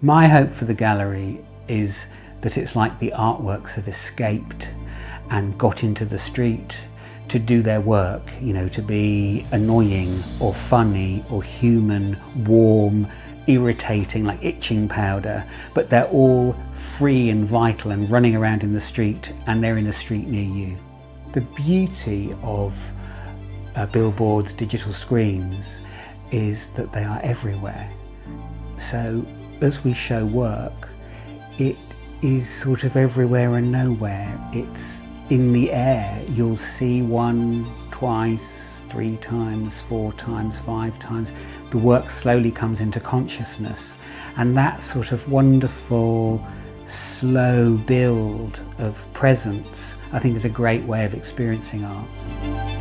My hope for the gallery is that it's like the artworks have escaped and got into the street to do their work, you know, to be annoying or funny or human, warm, irritating, like itching powder, but they're all free and vital and running around in the street and they're in a street near you. The beauty of uh, billboards, digital screens, is that they are everywhere. So as we show work, it is sort of everywhere and nowhere. It's in the air. You'll see one, twice, three times, four times, five times. The work slowly comes into consciousness. And that sort of wonderful, slow build of presence, I think is a great way of experiencing art.